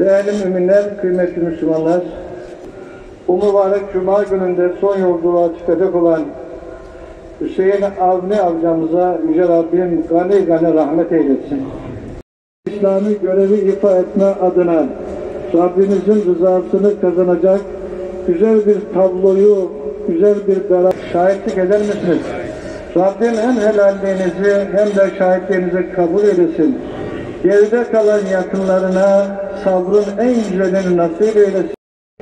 Değerli müminler, kıymetli Müslümanlar, bu mübarek Cuma gününde son yolculuğa çıkacak olan Hüseyin Avni amcamıza Yüce Rabbim gani gani rahmet eylesin. İslami görevi ifa etme adına Rabbimizin rızasını kazanacak güzel bir tabloyu, güzel bir beraber şahitlik eder misiniz? Rabbim hem helalliğinizi hem de şahitliğinizi kabul eylesin. Geride kalan yakınlarına sabrın en güzelini nasip eylesin.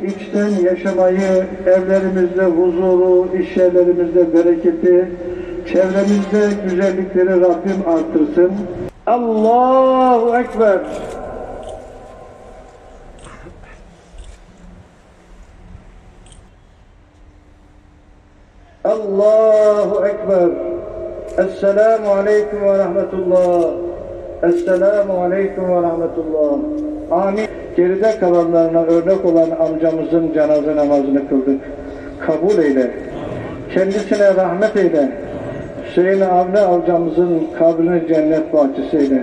İçten yaşamayı, evlerimizde huzuru, iş yerlerimizde bereketi, çevremizde güzellikleri Rabbim artırsın. Allahu Ekber. Allahu Ekber. Esselamu Aleyküm ve Rahmetullah. Esselamu Aleyküm ve Rahmetullah. Amin. Geride kalanlarına örnek olan amcamızın cenaze namazını kıldık. Kabul eyle. Kendisine rahmet eyle. Hüseyin Avni amcamızın kabrini cennet bahçesi eyle.